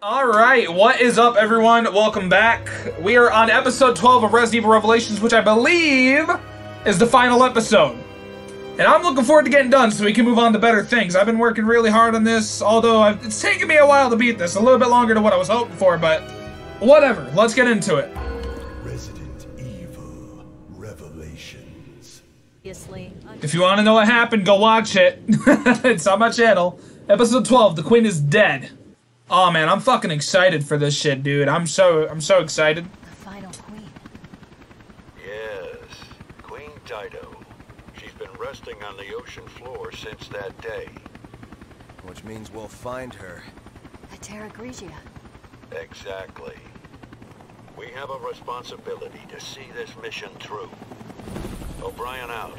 Alright, what is up everyone? Welcome back. We are on episode 12 of Resident Evil Revelations, which I believe is the final episode. And I'm looking forward to getting done so we can move on to better things. I've been working really hard on this, although I've, it's taken me a while to beat this. A little bit longer than what I was hoping for, but whatever. Let's get into it. Resident Evil Revelations. Obviously, If you want to know what happened, go watch it. it's on my channel. Episode 12, The Queen is Dead. Oh man, I'm fucking excited for this shit, dude. I'm so I'm so excited. the final queen. Yes, Queen Dido. She's been resting on the ocean floor since that day. Which means we'll find her. At Terra Grigia. Exactly. We have a responsibility to see this mission through. O'Brien out.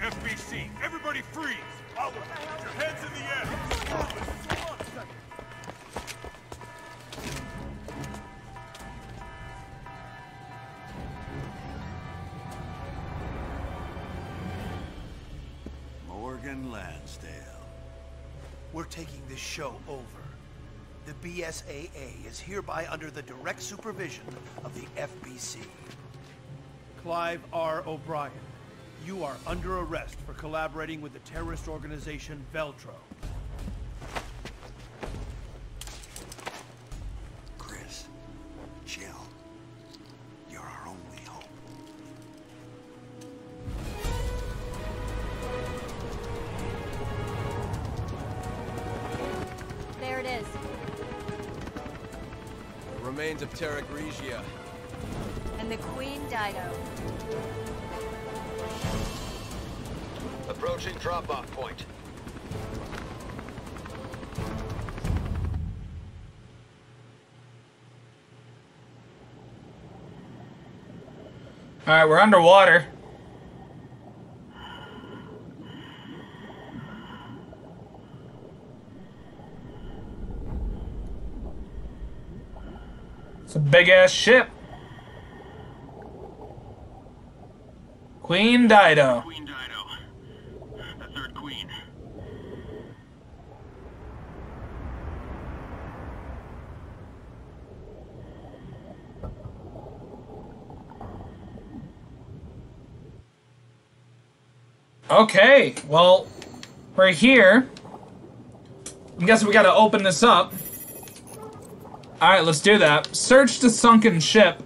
FBC, everybody freeze! Out! Put your heads in the air! Morgan Lansdale. We're taking this show over. The BSAA is hereby under the direct supervision of the FBC. Clive R. O'Brien, you are under arrest for collaborating with the terrorist organization Veltro. Chris, Jill, you're our only hope. There it is. The remains of Terra Grigia. And the Queen Dido. Approaching drop-off point. All right, we're underwater. It's a big ass ship. Queen Dido. Queen Dido. The third queen. Okay, well, we're here. I guess we gotta open this up. Alright, let's do that. Search the sunken ship.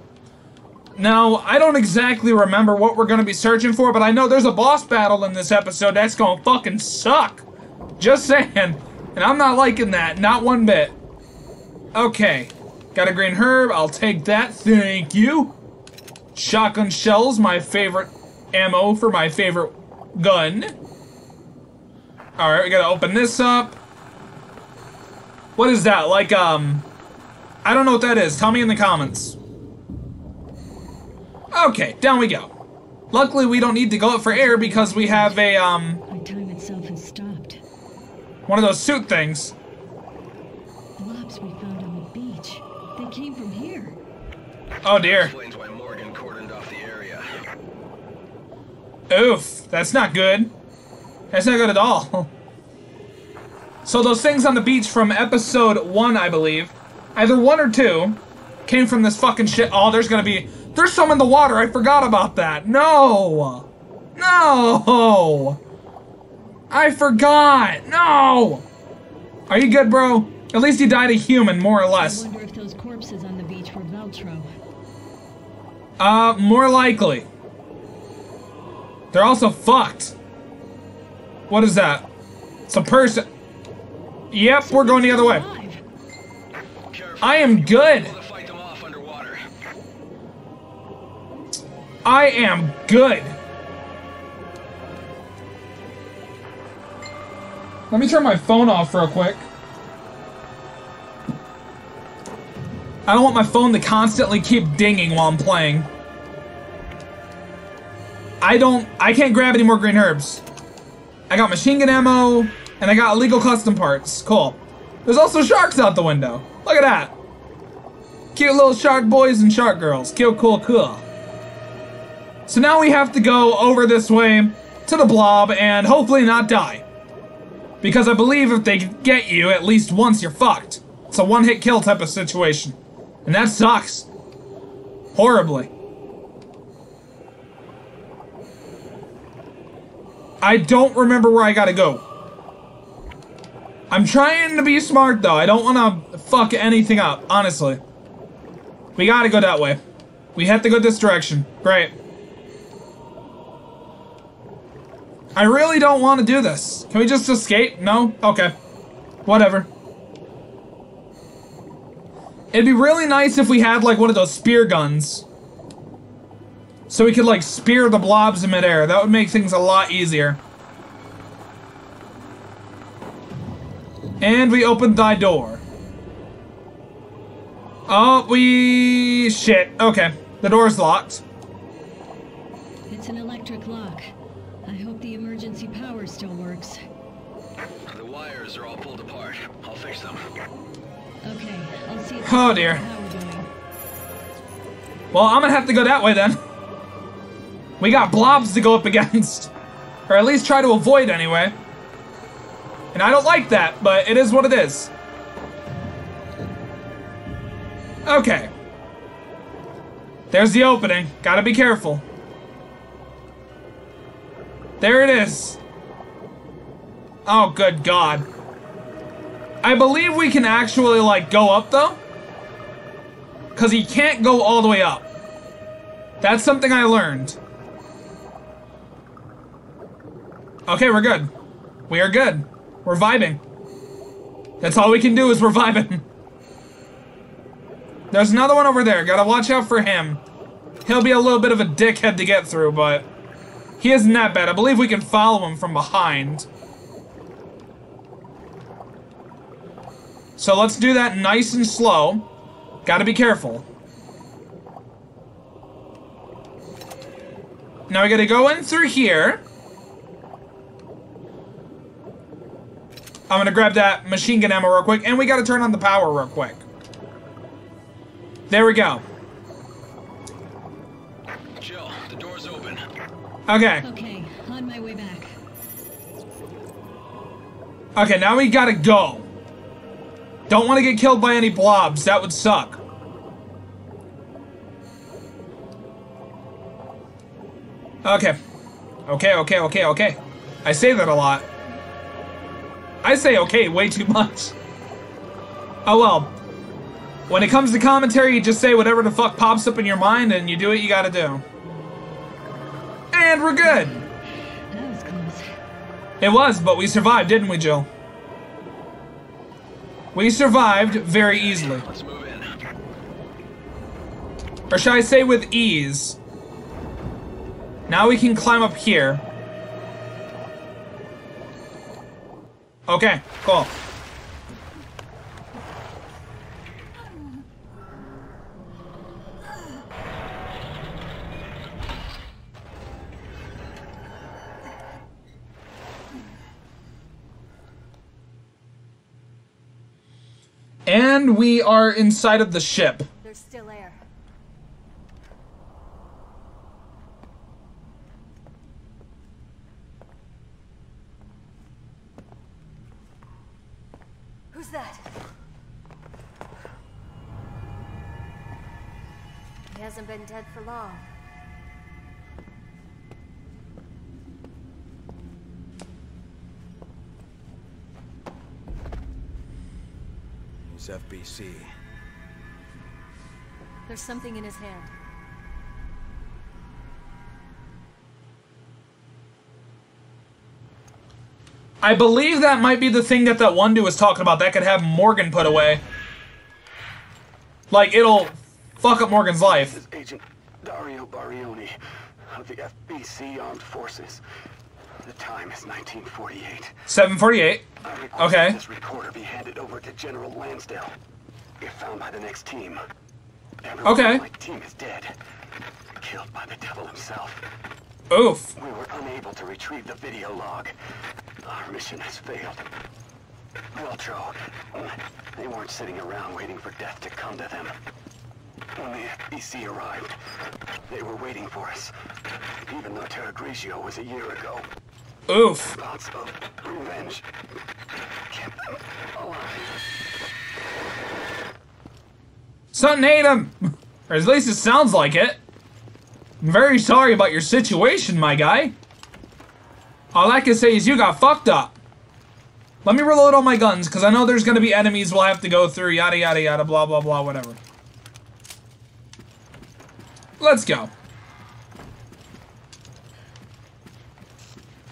Now, I don't exactly remember what we're gonna be searching for, but I know there's a boss battle in this episode that's gonna fucking suck. Just saying. And I'm not liking that, not one bit. Okay. Got a green herb, I'll take that, thank you. Shotgun shells, my favorite ammo for my favorite gun. Alright, we gotta open this up. What is that? Like, um... I don't know what that is. Tell me in the comments. Okay, down we go. Luckily, we don't need to go up for air because we have a, um... My time itself has stopped. One of those suit things. Blobs we found on the beach. They came from here. Oh dear. Oof, that's not good. That's not good at all. So those things on the beach from episode one, I believe, either one or two, came from this fucking shit. Oh, there's gonna be, there's some in the water. I forgot about that. No, no, I forgot. No. Are you good, bro? At least he died a human, more or I less. wonder if those corpses on the beach were Veltro. Uh, more likely. They're also fucked. What is that? It's a person. Yep, we're going the other way. I am good. I am good. Let me turn my phone off real quick. I don't want my phone to constantly keep dinging while I'm playing. I don't. I can't grab any more green herbs. I got machine gun ammo, and I got illegal custom parts. Cool. There's also sharks out the window. Look at that. Cute little shark boys and shark girls. Cute, cool, cool. So now we have to go over this way to the blob and hopefully not die. Because I believe if they get you at least once, you're fucked. It's a one hit kill type of situation. And that sucks. Horribly. I don't remember where I gotta go. I'm trying to be smart though. I don't want to fuck anything up, honestly. We gotta go that way. We have to go this direction. Great. I really don't want to do this. Can we just escape? No? Okay. Whatever. It'd be really nice if we had like one of those spear guns. So we could like spear the blobs in midair. That would make things a lot easier. And we opened thy door. Oh, we... Shit. Okay. The door's locked. It's an electric lock. I hope the emergency power still works. The wires are all pulled apart. I'll fix them. Okay, I'll see if Oh, there's dear. power going. Well, I'm gonna have to go that way then. We got blobs to go up against. Or at least try to avoid anyway. And I don't like that, but it is what it is. Okay. There's the opening. Gotta be careful. There it is. Oh, good God. I believe we can actually, like, go up, though. Because he can't go all the way up. That's something I learned. Okay, we're good. We are good. We're vibing. That's all we can do is we're vibing. There's another one over there. Gotta watch out for him. He'll be a little bit of a dickhead to get through, but he isn't that bad. I believe we can follow him from behind. So let's do that nice and slow. Gotta be careful. Now we gotta go in through here. I'm gonna grab that machine gun ammo real quick, and we gotta turn on the power real quick. There we go. Jill, the door's open. Okay. Okay, on my way back. Okay, now we gotta go. Don't want to get killed by any blobs. That would suck. Okay. Okay, okay, okay, okay. I say that a lot. I say okay way too much. Oh well. When it comes to commentary, you just say whatever the fuck pops up in your mind and you do what you gotta do. And we're good. Was close. It was, but we survived, didn't we, Jill? We survived very easily. Let's move in. Or should I say with ease? Now we can climb up here. Okay, cool. And we are inside of the ship. There's still air. Who's that? He hasn't been dead for long. It's FBC. There's something in his hand. I believe that might be the thing that that one dude was talking about. That could have Morgan put away. Like, it'll fuck up Morgan's life. This is Agent Dario Barioni of the FBC Armed Forces. The time is 1948. 748. Okay. This recorder be handed over to General Lansdale. If found by the next team. Everyone Okay. my team is dead. Killed by the devil himself. Oof. We were unable to retrieve the video log. Our mission has failed. Veltro, they weren't sitting around waiting for death to come to them. When the FBC arrived, they were waiting for us. Even though Terra Grigia was a year ago, Oof. thoughts of revenge kept them alive. Something ate him. Or at least it sounds like it. I'm very sorry about your situation, my guy. All I can say is you got fucked up. Let me reload all my guns, because I know there's going to be enemies we'll have to go through, yada yada yada, blah blah blah, whatever. Let's go.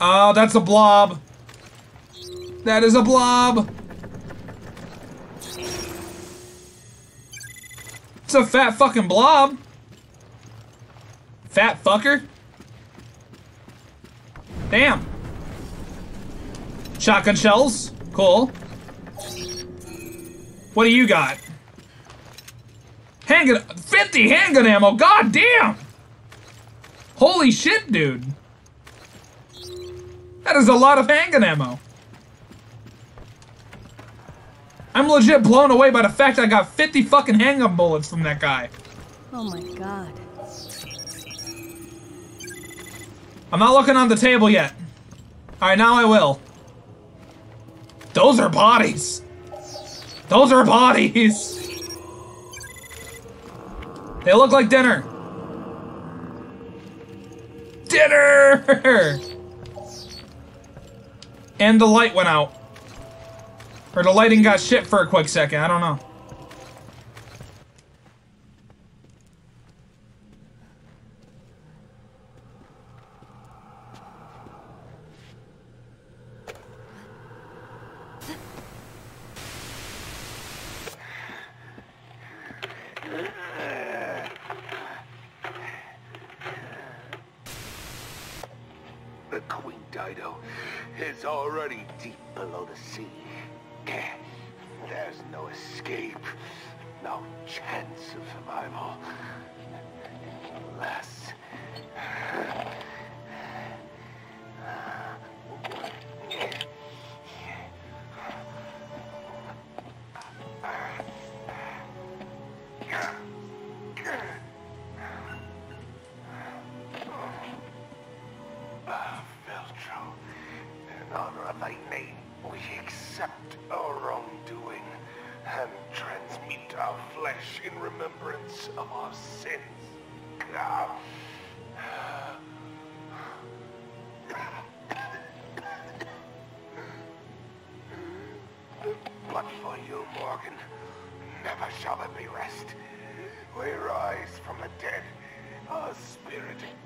Oh, that's a blob. That is a blob. It's a fat fucking blob. Fat fucker. Damn. Shotgun shells. Cool. What do you got? Handgun. 50 handgun ammo. God damn. Holy shit, dude. That is a lot of handgun ammo. I'm legit blown away by the fact I got 50 fucking handgun bullets from that guy. Oh my god. I'm not looking on the table yet. Alright, now I will. Those are bodies. Those are bodies. They look like dinner. Dinner! And the light went out. Or the lighting got shit for a quick second, I don't know.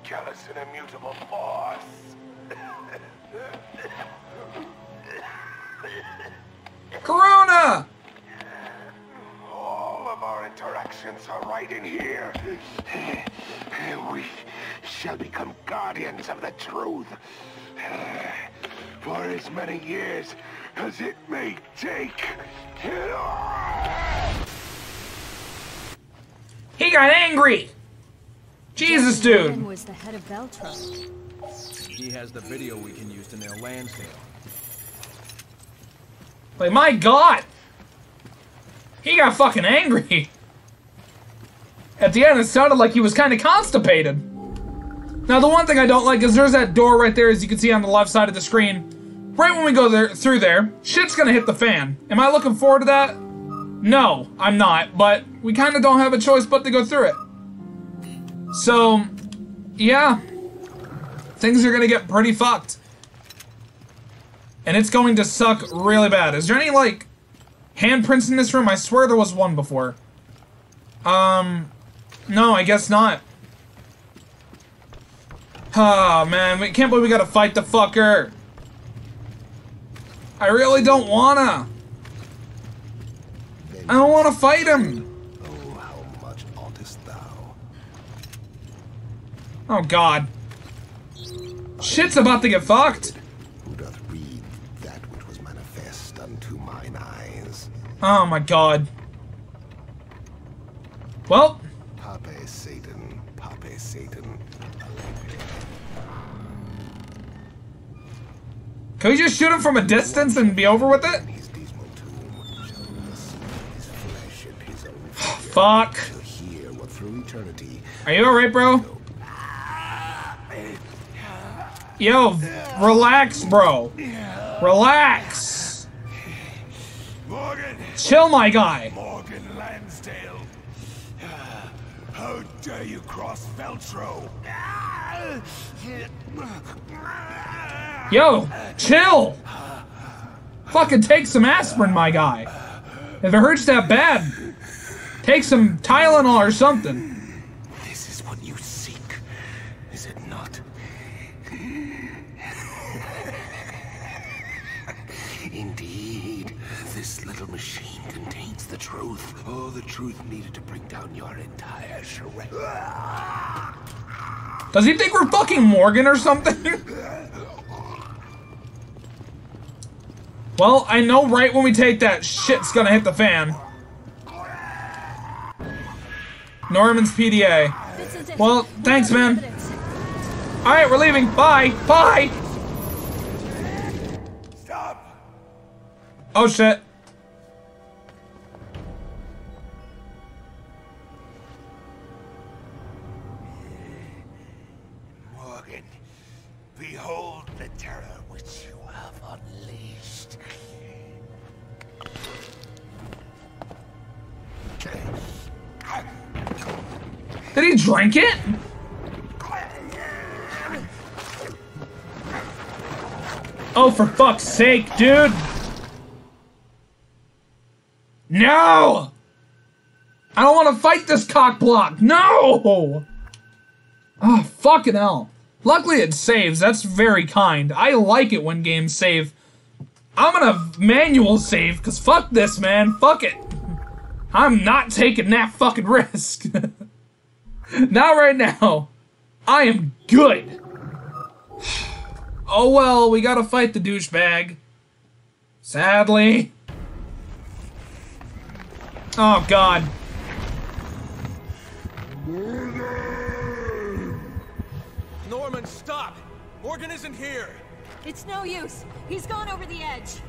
Callous and immutable force. Corona! All of our interactions are right in here. We shall become guardians of the truth. For as many years as it may take. He got angry! Jesus, dude! was the head of Veltro. He has the video we can use to nail Lansdale. Like, my god! He got fucking angry! At the end, it sounded like he was kind of constipated. Now, the one thing I don't like is there's that door right there, as you can see on the left side of the screen. Right when we go there through there, shit's gonna hit the fan. Am I looking forward to that? No, I'm not, but we kind of don't have a choice but to go through it. So, yeah. Things are gonna get pretty fucked. And it's going to suck really bad. Is there any, like, handprints in this room? I swear there was one before. Um, no, I guess not. Ah, man, we can't believe we gotta fight the fucker. I really don't wanna. I don't wanna fight him. Oh, God. Shit's about to get fucked. Who doth read that which was manifest unto mine eyes? Oh, my God. Well, Pape Satan, Pape Satan. Can we just shoot him from a distance and be over with it? His dismal tomb shall rest his flesh and his own Fuck. to hear what through eternity Are you alright, bro? Yo, relax, bro. Relax. Morgan! Chill, my guy. Morgan Lansdale! How dare you cross Veltro? Yo, chill. Fucking take some aspirin, my guy. If it hurts that bad, take some Tylenol or something. This is what you seek, is it not? Indeed, this little machine contains the truth. Oh, the truth needed to bring down your entire charade. Does he think we're fucking Morgan or something? well, I know right when we take that, shit's gonna hit the fan. Norman's PDA. This is it. Well, thanks, man. Alright, we're leaving. Bye. Bye. Stop! Oh shit. Did he drink it? Oh, for fuck's sake, dude. No! I don't want to fight this cock block. No! Oh, fucking hell. Luckily it saves. That's very kind. I like it when games save. I'm gonna manual save, because fuck this, man. Fuck it. I'm not taking that fucking risk. not right now. I am good. Oh well, we gotta fight the douchebag. Sadly. Oh god. Norman, stop! Morgan isn't here! It's no use. He's gone over the edge.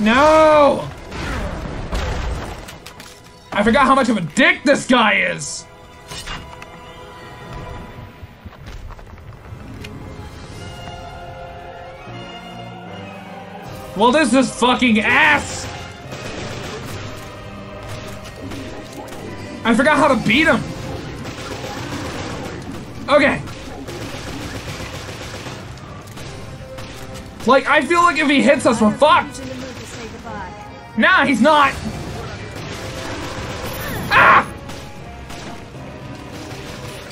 No! I forgot how much of a dick this guy is! Well, this is fucking ass! I forgot how to beat him! Okay. Like, I feel like if he hits us, we're fucked! Nah, he's not. Ah!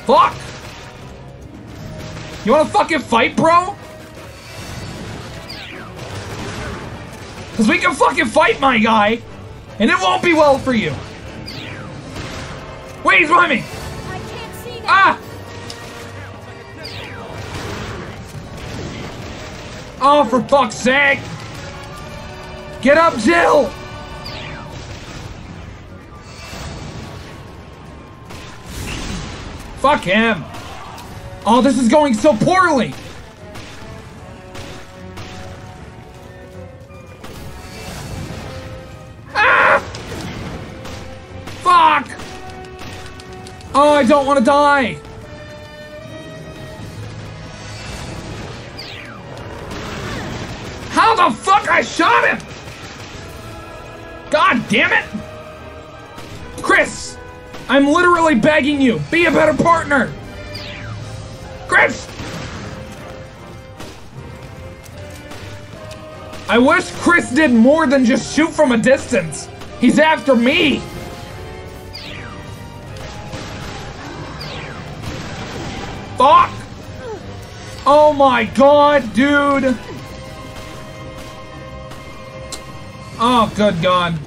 Fuck! You wanna fucking fight, bro? Cause we can fucking fight, my guy! And it won't be well for you! Wait, he's behind me! Ah! Oh, for fuck's sake! Get up, Jill! Fuck him! Oh, this is going so poorly! Ah! Fuck! Oh, I don't want to die! How the fuck I shot him? God damn it! I'm literally begging you, be a better partner! Chris! I wish Chris did more than just shoot from a distance. He's after me! Fuck! Oh my god, dude! Oh, good god.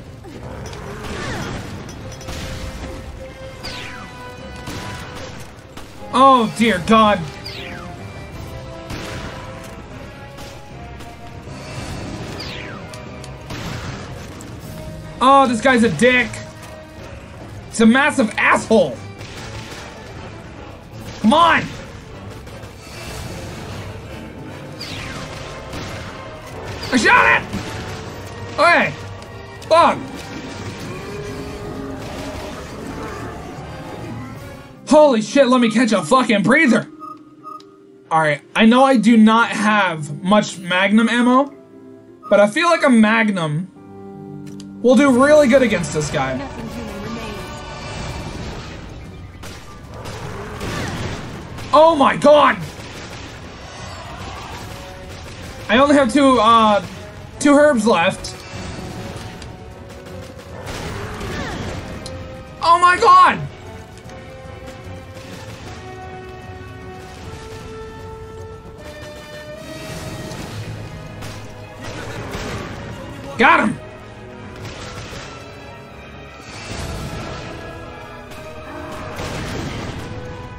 Oh, dear God. Oh, this guy's a dick. It's a massive asshole. Come on. I shot it! Okay. Fuck. Holy shit, let me catch a fucking breather. Alright, I know I do not have much Magnum ammo, but I feel like a Magnum will do really good against this guy. Nothing human remains. Oh my god! I only have two, uh, two herbs left. Oh my god! Got him!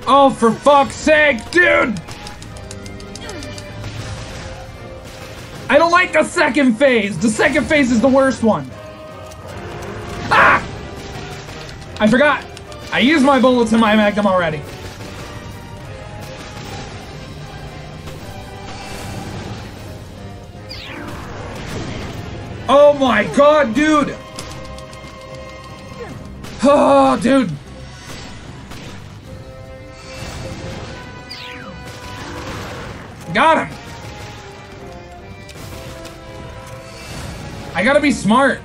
Oh, for fuck's sake, dude! I don't like the second phase. The second phase is the worst one. Ah! I forgot. I used my bullets in my magnum already. Oh my god, dude! Oh, dude. Got him! I gotta be smart.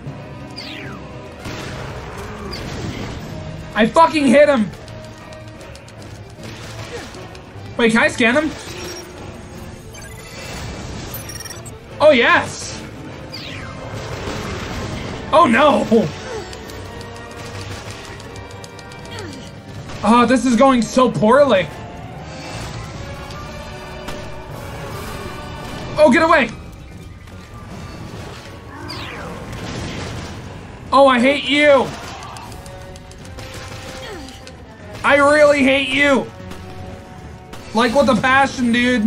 I fucking hit him! Wait, can I scan him? Oh, yes! Oh, no! Oh, this is going so poorly. Oh, get away! Oh, I hate you! I really hate you! Like with a passion, dude.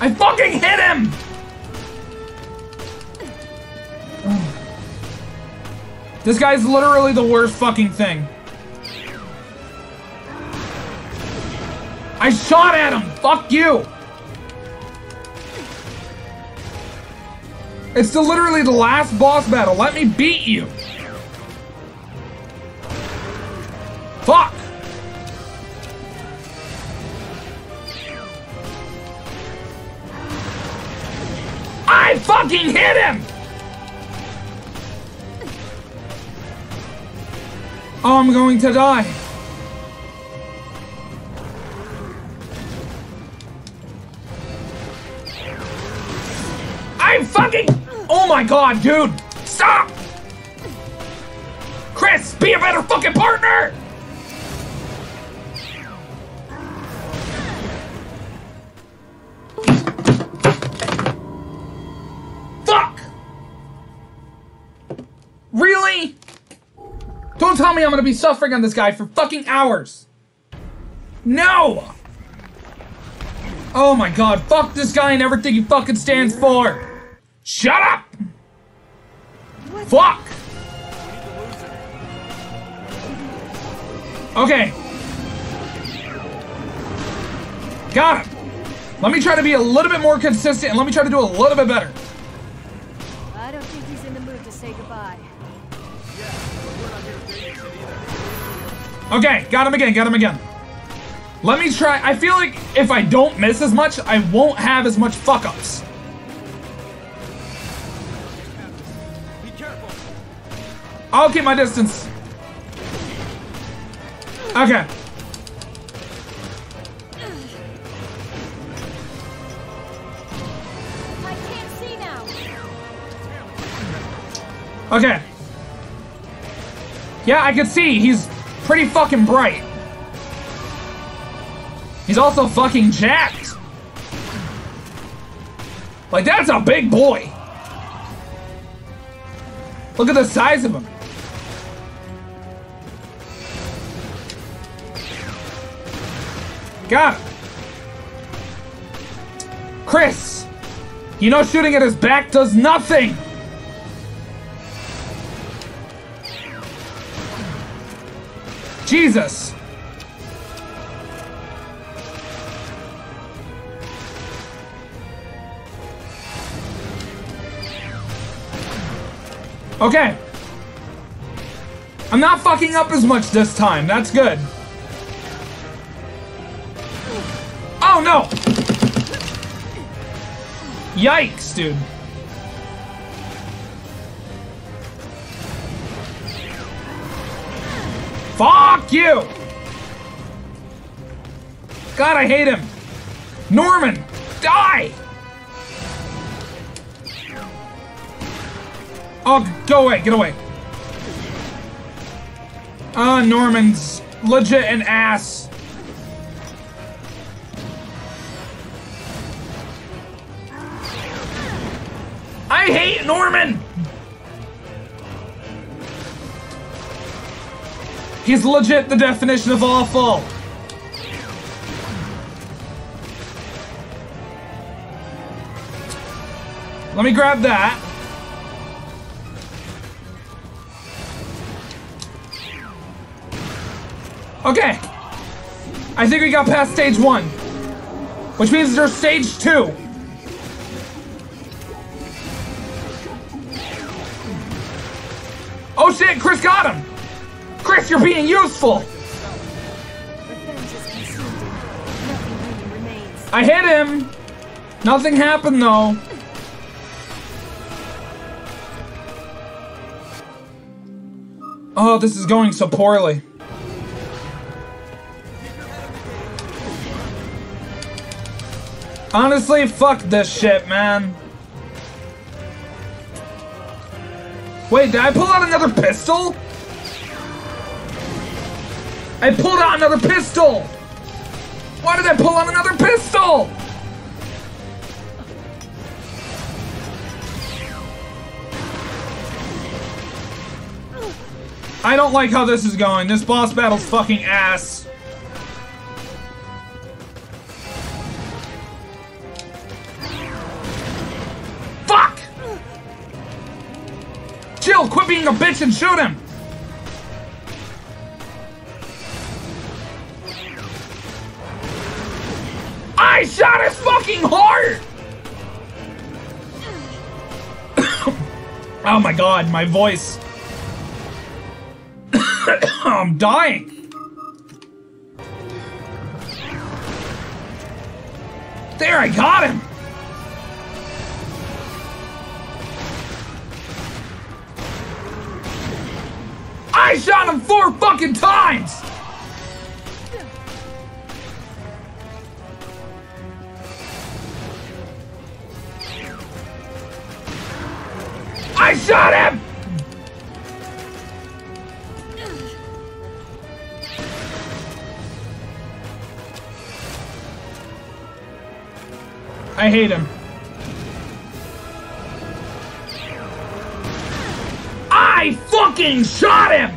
I fucking hit him! This guy's literally the worst fucking thing. I shot at him! Fuck you! It's the, literally the last boss battle. Let me beat you! Fuck! I fucking hit him! I'm going to die. I'm fucking... Oh my god, dude! Stop! Chris, be a better fucking partner! Don't tell me I'm gonna be suffering on this guy for fucking hours. No! Oh my god, fuck this guy and everything he fucking stands for. Shut up! Fuck! Okay. Got him. Let me try to be a little bit more consistent and let me try to do a little bit better. Okay, got him again, got him again. Let me try. I feel like if I don't miss as much, I won't have as much fuck ups. I'll keep my distance. Okay. Okay. Yeah, I can see. He's pretty fucking bright. He's also fucking jacked. Like, that's a big boy. Look at the size of him. Got him. Chris, you know shooting at his back does nothing. Jesus! Okay. I'm not fucking up as much this time. That's good. Oh, no! Yikes, dude. Fuck you! God, I hate him. Norman, die! Oh, go away, get away. Ah, uh, Norman's legit an ass. I hate Norman! He's legit the definition of awful. Let me grab that. Okay. I think we got past stage one. Which means there's stage two. Oh shit, Chris got him! Chris, you're being useful! I hit him! Nothing happened though. Oh, this is going so poorly. Honestly, fuck this shit, man. Wait, did I pull out another pistol? I pulled out another pistol! Why did I pull out another pistol? I don't like how this is going. This boss battle's fucking ass. Fuck! Jill, quit being a bitch and shoot him! I shot his fucking heart! oh my god, my voice. I'm dying. There, I got him. I shot him four fucking times. Shot him! I hate him. I fucking shot him!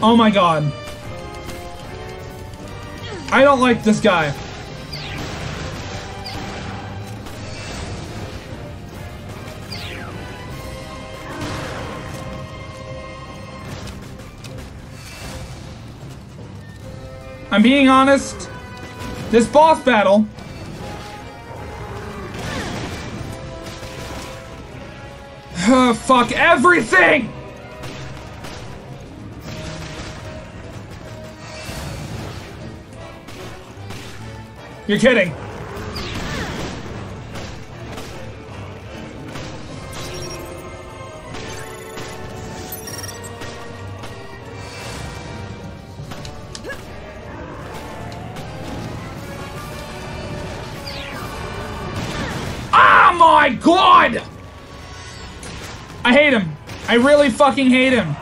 Oh my god. I don't like this guy. I'm being honest. This boss battle. Fuck everything! You're kidding. Oh my god! I hate him. I really fucking hate him.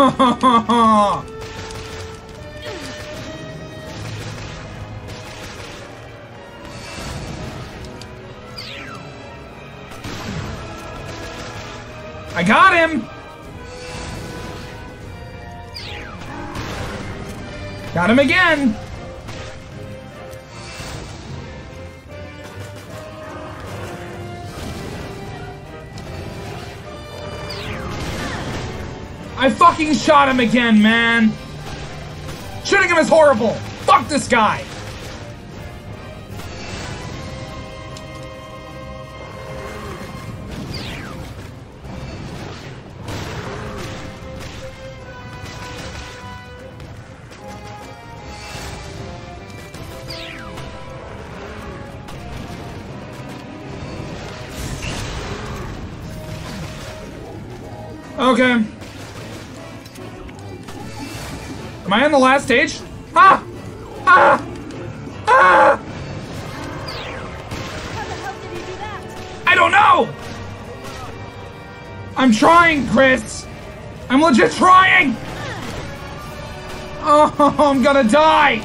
I got him! Got him again! I fucking shot him again, man. Shooting him is horrible. Fuck this guy. Am I on the last stage? Ah! Ah! Ah! Do? I don't know! I'm trying, Chris! I'm legit trying! Oh, I'm gonna die!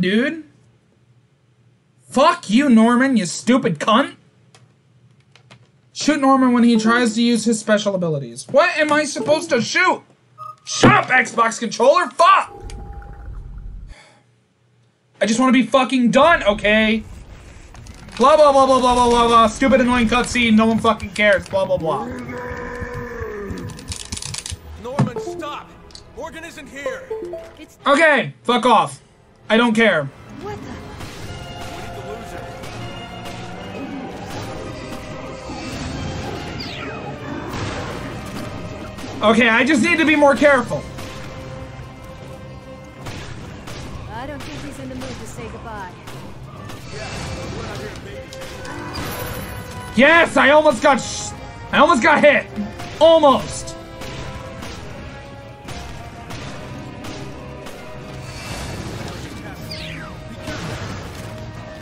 Dude. Fuck you, Norman, you stupid cunt. Shoot Norman when he tries to use his special abilities. What am I supposed to shoot? Shut up, Xbox controller! Fuck! I just want to be fucking done, okay? Blah blah blah blah blah blah blah blah. Stupid annoying cutscene. No one fucking cares. Blah blah blah. Norman, stop! Morgan isn't here! It's Okay, fuck off. I don't care. what the? We need to lose her. Okay, I just need to be more careful. I don't think he's in the mood to say goodbye. Yes, I almost got sh- I almost got hit. Almost.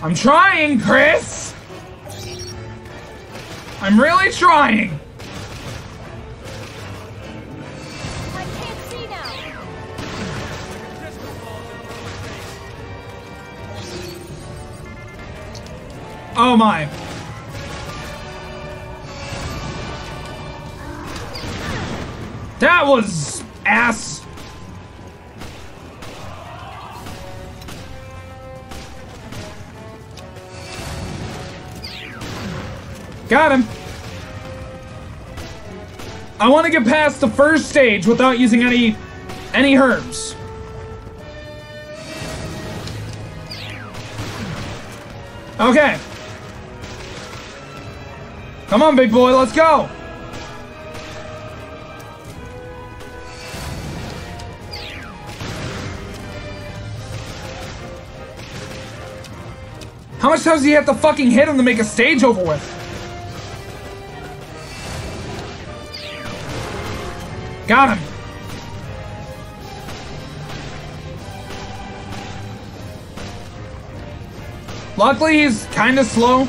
I'm trying, Chris. I'm really trying. Oh my. That was ass. Got him. I want to get past the first stage without using any any herbs. Okay. Come on, big boy, let's go. How much times do you have to fucking hit him to make a stage over with? Got him. Luckily, he's kind of slow.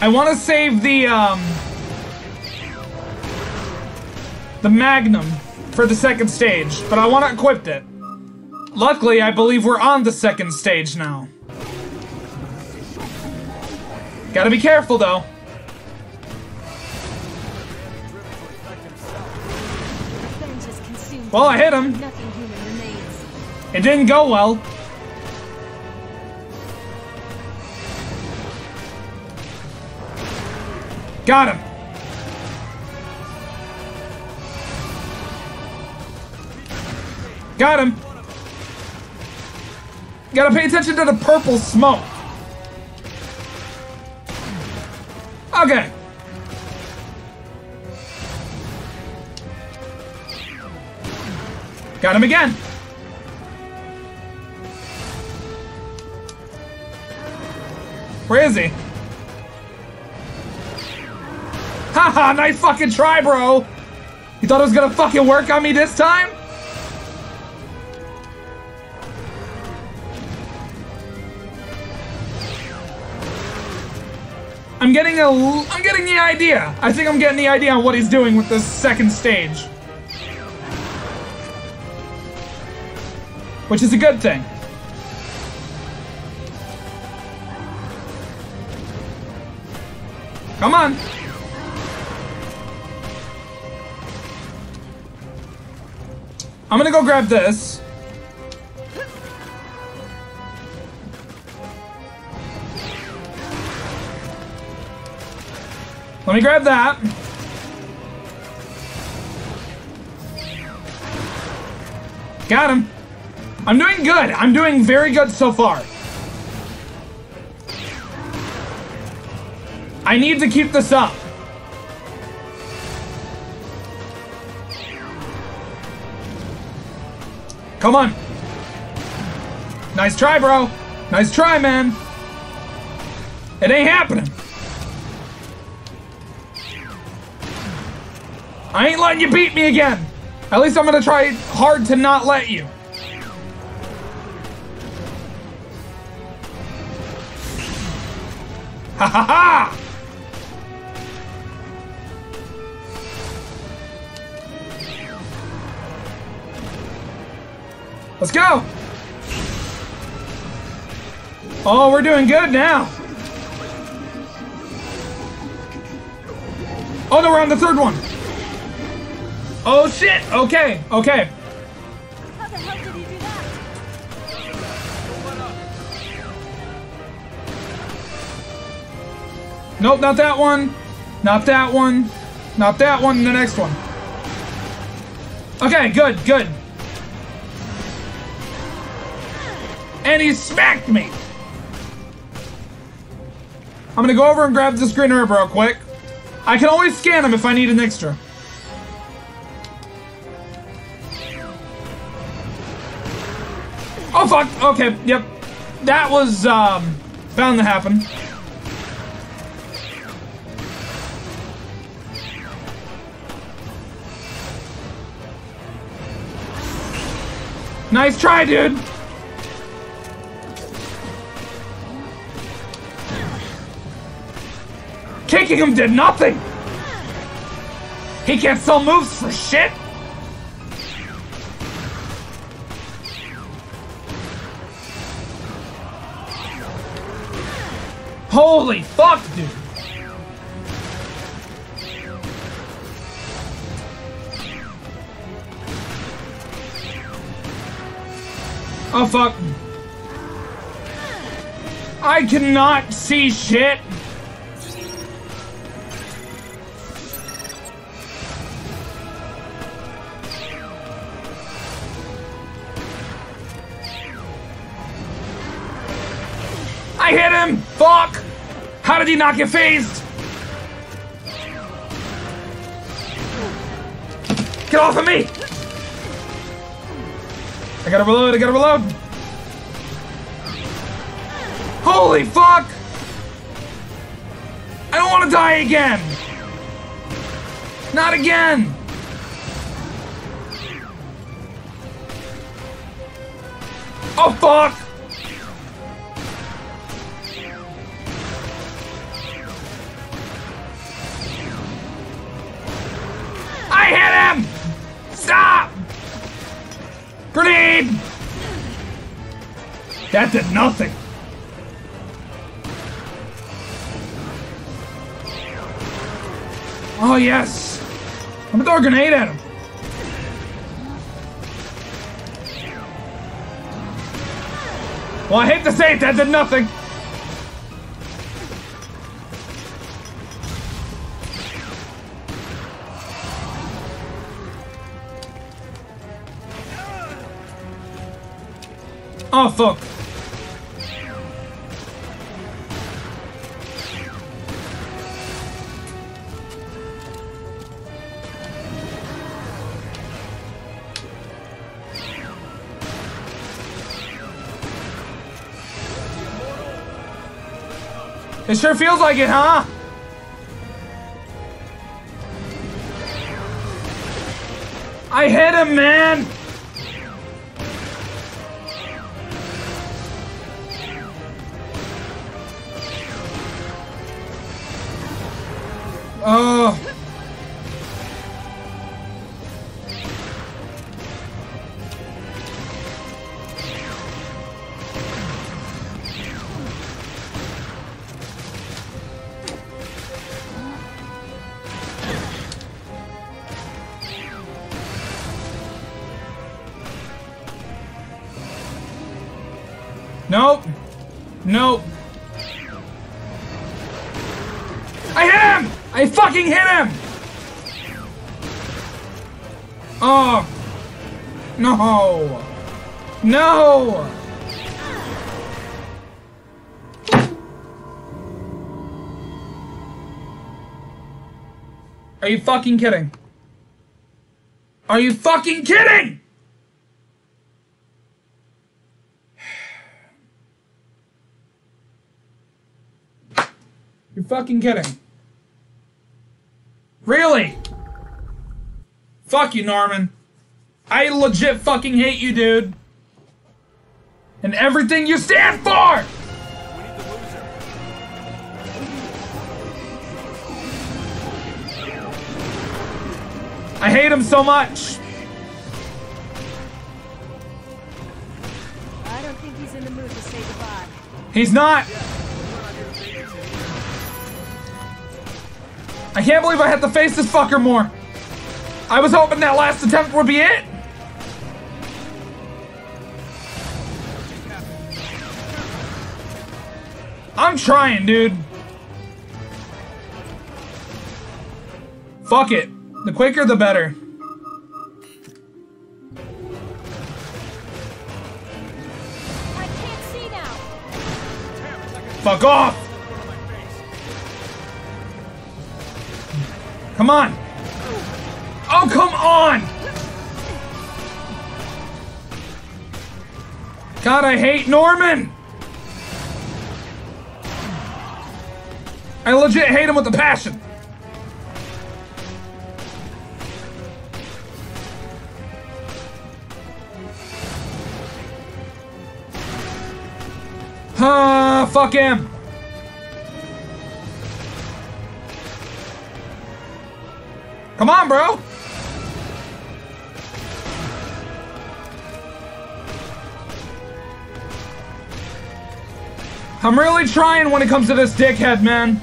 I want to save the, um... The Magnum for the second stage, but I want to equip it. Luckily, I believe we're on the second stage now. Gotta be careful, though. Well, I hit him. Nothing human remains. It didn't go well. Got him. Got him. Gotta pay attention to the purple smoke. Okay. Got him again. Where is he? Haha, nice fucking try, bro! You thought it was gonna fucking work on me this time? I'm getting a, I'm getting the idea. I think I'm getting the idea on what he's doing with this second stage. Which is a good thing. Come on. I'm gonna go grab this. Let me grab that. Got him. I'm doing good. I'm doing very good so far. I need to keep this up. Come on. Nice try, bro. Nice try, man. It ain't happening. I ain't letting you beat me again. At least I'm gonna try hard to not let you. Ha ha ha! Let's go! Oh, we're doing good now. Oh no, we're on the third one. Oh shit! Okay, okay. How the hell did he do that? Nope, not that one. Not that one. Not that one. The next one. Okay, good, good. And he smacked me. I'm gonna go over and grab this green herb real quick. I can always scan him if I need an extra. Fuck! Okay, yep. That was um bound to happen. Nice try, dude. Kicking him did nothing. He can't sell moves for shit. Holy fuck, dude. Oh fuck. I cannot see shit. Did he not get phased? Get off of me! I gotta reload, I gotta reload! Holy fuck! I don't wanna die again! Not again! That did nothing. Oh yes! I'm gonna throw a grenade at him. Well, I hate to say it, that did nothing. Oh fuck. Sure feels like it, huh? I hit him, man! No. Are you fucking kidding? Are you fucking kidding? You're fucking kidding. Really? Fuck you, Norman. I legit fucking hate you, dude. And everything you stand for! I hate him so much. I don't think he's in the mood to say goodbye. He's not. I can't believe I had to face this fucker more. I was hoping that last attempt would be it. I'm trying, dude. Fuck it. The quicker, the better. I can't see now. Fuck off! Come on! Oh, come on! God, I hate Norman! I legit hate him with a passion. Ah, fuck him. Come on, bro. I'm really trying when it comes to this dickhead, man.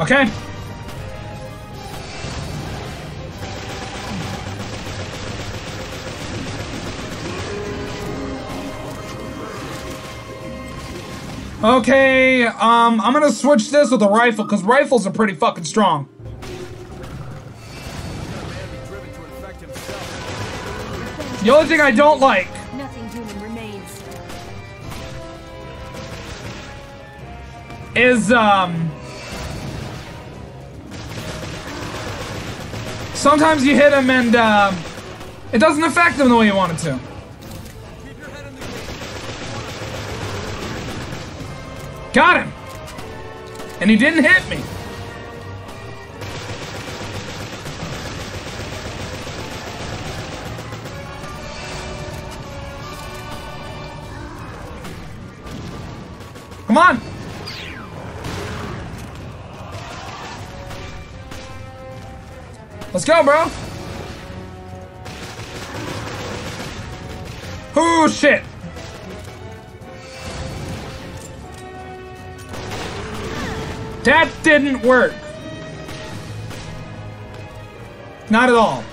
Okay. Okay, um, I'm gonna switch this with a rifle, because rifles are pretty fucking strong. The only thing I don't like Nothing human remains. is, um... Sometimes you hit him and, um... It doesn't affect him the way you want it to. Got him! And he didn't hit me. Come on! Let's go, bro! Oh, shit! That didn't work. Not at all.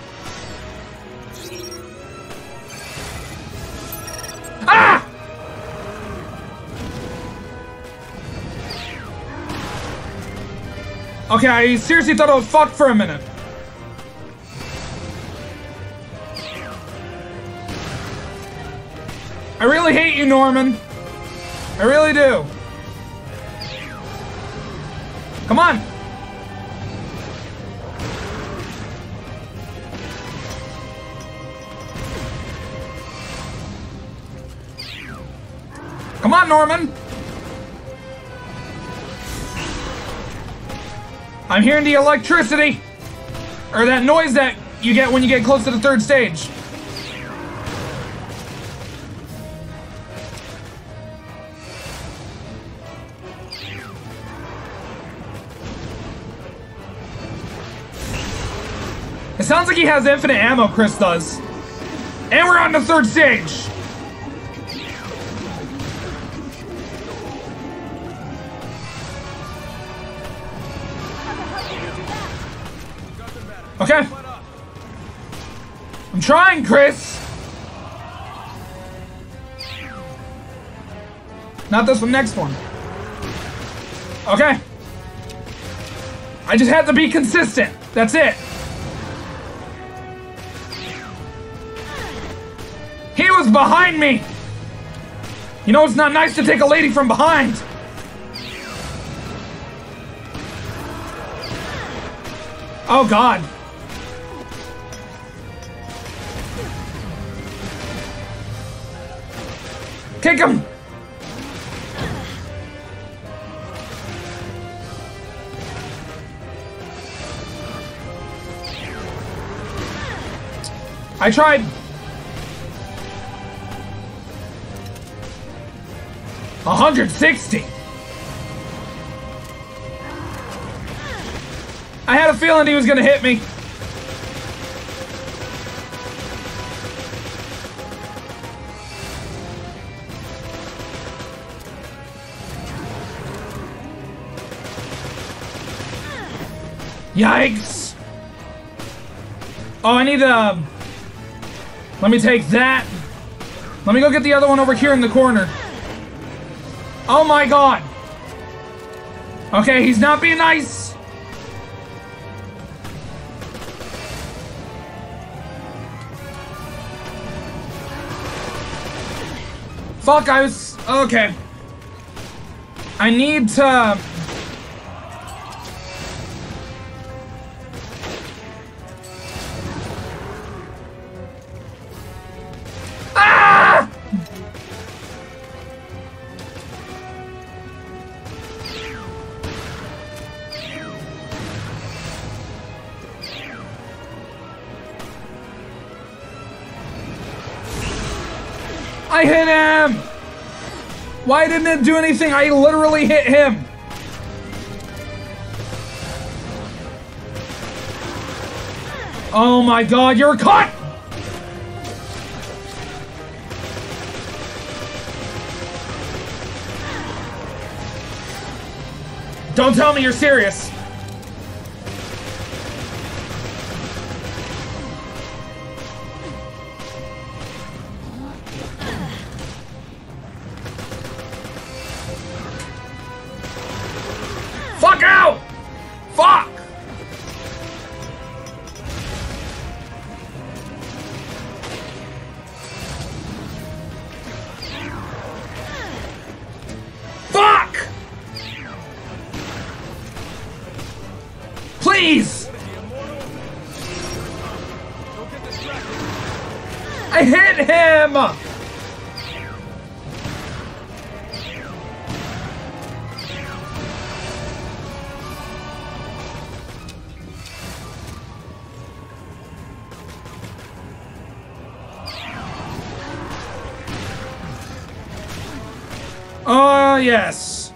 Ah! Okay, I seriously thought I was fucked for a minute. You, Norman. I really do. Come on. Come on, Norman. I'm hearing the electricity. Or that noise that you get when you get close to the third stage. Sounds like he has infinite ammo, Chris does. And we're on the third stage. Okay. I'm trying, Chris. Not this one, next one. Okay. I just have to be consistent. That's it. Behind me. You know it's not nice to take a lady from behind. Oh god. Kick him! I tried. A hundred sixty. I had a feeling he was gonna hit me. Yikes! Oh, I need um. Let me take that. Let me go get the other one over here in the corner. Oh my god! Okay, he's not being nice. Fuck, I was... Okay. I need to... didn't do anything? I literally hit him! Oh my god, you're caught! Don't tell me you're serious! Yes.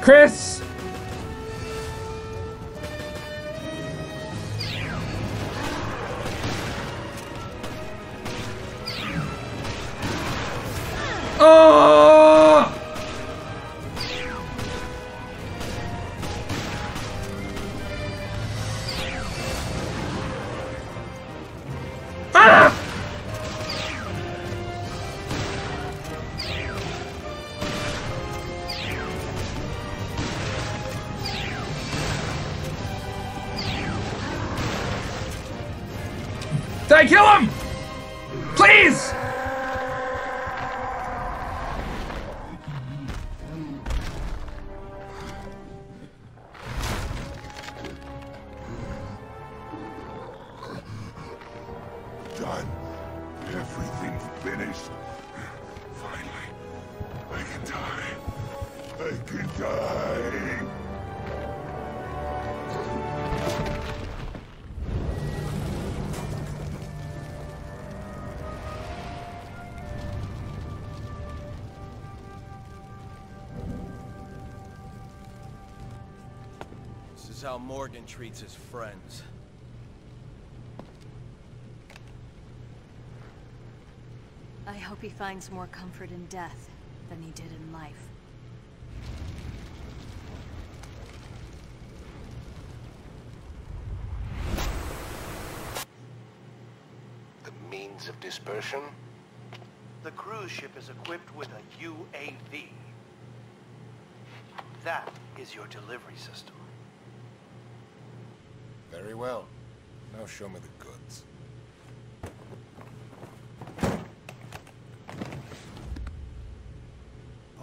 Chris? Morgan treats his friends. I hope he finds more comfort in death than he did in life. The means of dispersion? The cruise ship is equipped with a UAV. That is your delivery system. Very well. Now show me the goods.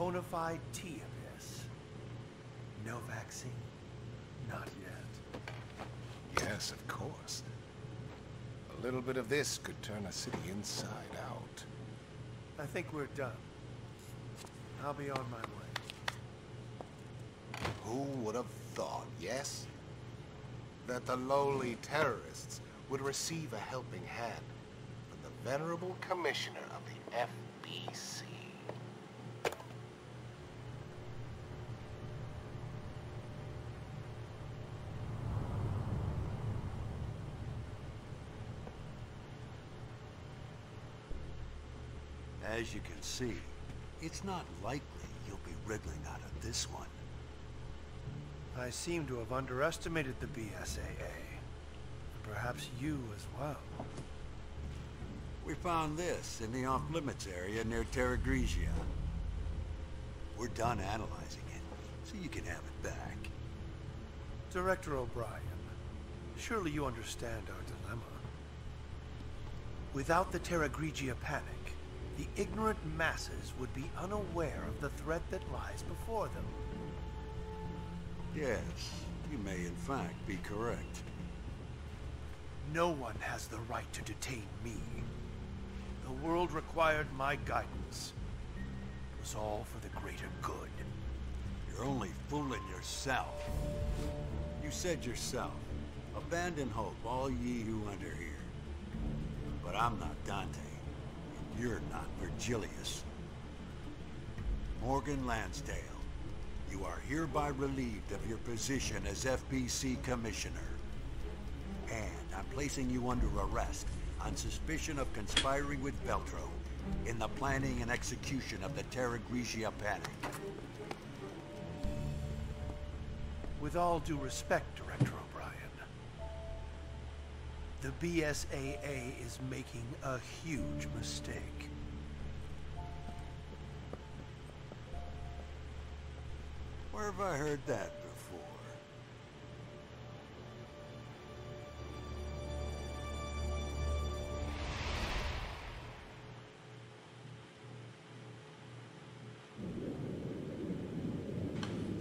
Bona fide T-Abyss. No vaccine. Not yet. Yes, of course. A little bit of this could turn a city inside out. I think we're done. I'll be on my way. Who would have thought, yes? That the lowly terrorists would receive a helping hand from the venerable commissioner of the FBC. As you can see, it's not likely you'll be wriggling out of this one. I seem to have underestimated the BSAA. Perhaps you as well. We found this in the off-limits area near Terra Grigia. We're done analyzing it, so you can have it back. Director O'Brien, surely you understand our dilemma. Without the Terra Grigia panic, the ignorant masses would be unaware of the threat that lies before them. Yes, you may in fact be correct. No one has the right to detain me. The world required my guidance. It was all for the greater good. You're only fooling yourself. You said yourself, abandon hope, all ye who enter here. But I'm not Dante, and you're not Virgilius. Morgan Lansdale, you are hereby relieved of your position as FBC Commissioner. And I'm placing you under arrest on suspicion of conspiring with Veltro in the planning and execution of the Terra Grigia panic. With all due respect, Director O'Brien, the BSAA is making a huge mistake. Have I heard that before?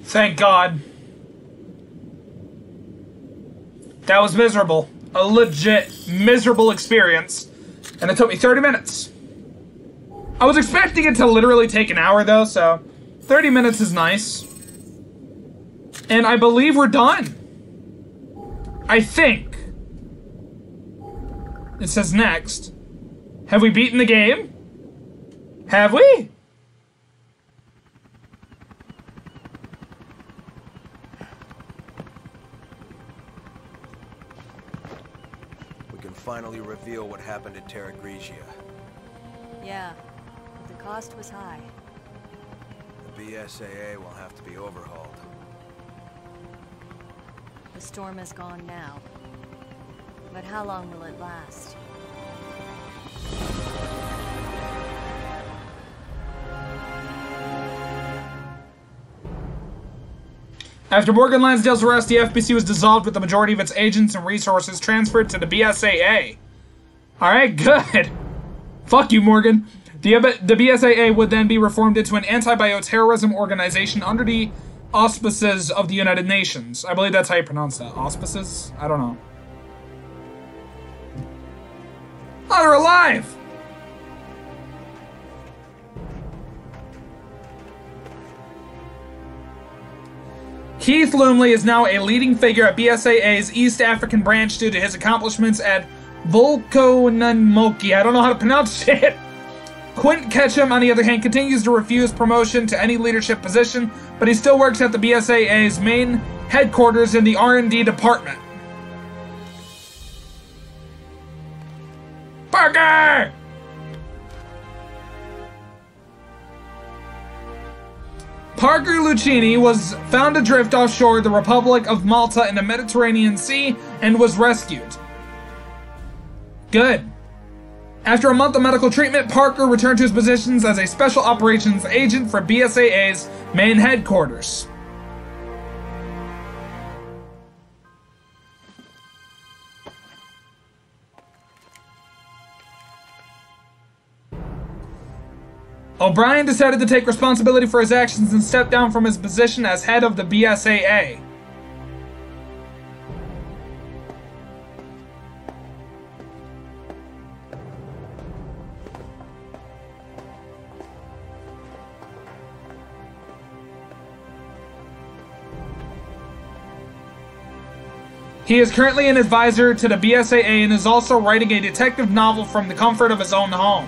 Thank God. That was miserable. A legit miserable experience. And it took me 30 minutes. I was expecting it to literally take an hour though, so 30 minutes is nice. And I believe we're done. I think. It says next. Have we beaten the game? Have we? We can finally reveal what happened at Terra Grigia. Yeah, but the cost was high. The BSAA will have to be overhauled. The storm is gone now. But how long will it last? After Morgan Lansdale's arrest, the FBC was dissolved with the majority of its agents and resources transferred to the BSAA. Alright, good. Fuck you, Morgan. The, the BSAA would then be reformed into an anti-bioterrorism organization under the auspices of the United Nations. I believe that's how you pronounce that. Auspices? I don't know. Oh, they're alive! Keith Lumley is now a leading figure at BSAA's East African branch due to his accomplishments at Volkonanmoki. I don't know how to pronounce it. Quint Ketchum, on the other hand, continues to refuse promotion to any leadership position, but he still works at the BSAA's main headquarters in the R&D department. Parker! Parker Luciani was found adrift offshore the Republic of Malta in the Mediterranean Sea and was rescued. Good. After a month of medical treatment, Parker returned to his positions as a special operations agent for BSAA's main headquarters. O'Brien decided to take responsibility for his actions and step down from his position as head of the BSAA. He is currently an advisor to the BSAA and is also writing a detective novel from the comfort of his own home.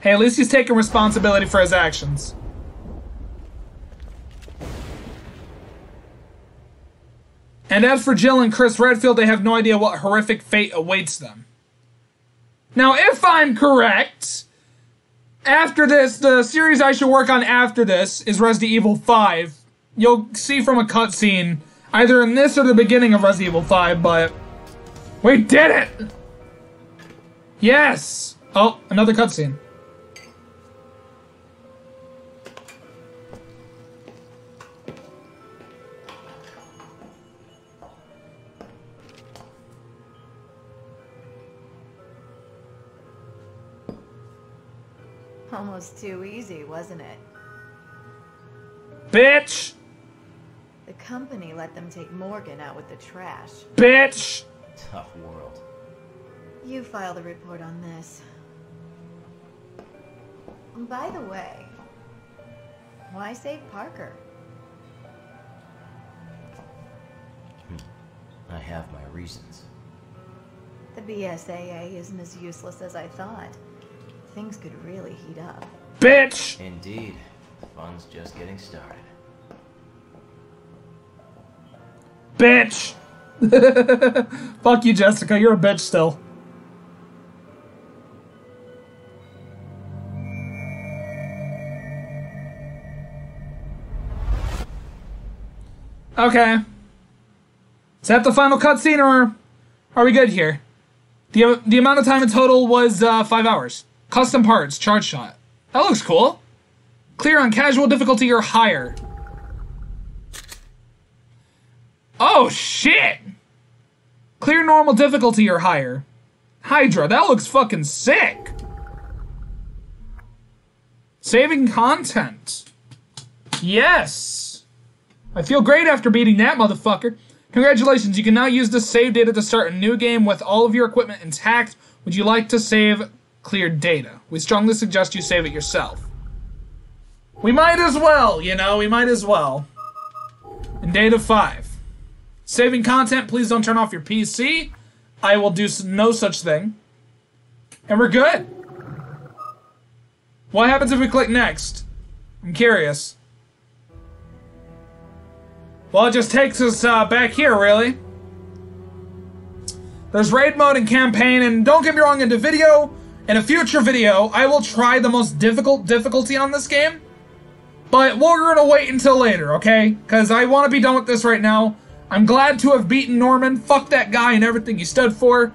Hey, at least he's taking responsibility for his actions. And as for Jill and Chris Redfield, they have no idea what horrific fate awaits them. Now, if I'm correct, after this, the series I should work on after this is Resident Evil 5. You'll see from a cutscene, either in this or the beginning of Resident Evil 5, but we did it! Yes! Oh, another cutscene. Almost too easy, wasn't it? Bitch! The company let them take Morgan out with the trash. Bitch! Tough world. You filed a report on this. By the way, why save Parker? Hmm. I have my reasons. The BSAA isn't as useless as I thought. Things could really heat up. Bitch! Indeed. The fun's just getting started. Bitch! Fuck you, Jessica. You're a bitch still. Okay. Is that the final cutscene, or are we good here? The, the amount of time in total was uh, five hours. Custom parts, charge shot. That looks cool. Clear on casual difficulty or higher. Oh, shit! Clear normal difficulty or higher. Hydra, that looks fucking sick. Saving content. Yes. I feel great after beating that motherfucker. Congratulations, you can now use the save data to start a new game with all of your equipment intact. Would you like to save cleared data? We strongly suggest you save it yourself. We might as well, you know, we might as well. In data 5. Saving content, please don't turn off your PC. I will do no such thing. And we're good. What happens if we click next? I'm curious. Well, it just takes us uh, back here, really. There's raid mode and campaign, and don't get me wrong, in the video, in a future video, I will try the most difficult difficulty on this game. But we're gonna wait until later, okay? Because I want to be done with this right now. I'm glad to have beaten Norman. Fuck that guy and everything he stood for.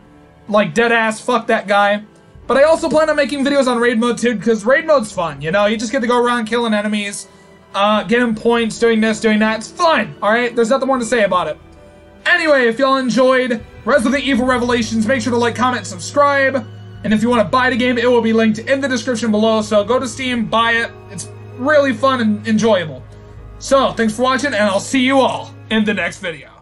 Like, dead ass, fuck that guy. But I also plan on making videos on raid mode too, because raid mode's fun, you know? You just get to go around killing enemies, uh, getting points, doing this, doing that. It's fun, alright? There's nothing more to say about it. Anyway, if y'all enjoyed Resident Evil Revelations, make sure to like, comment, subscribe. And if you want to buy the game, it will be linked in the description below. So go to Steam, buy it. It's really fun and enjoyable. So, thanks for watching, and I'll see you all in the next video.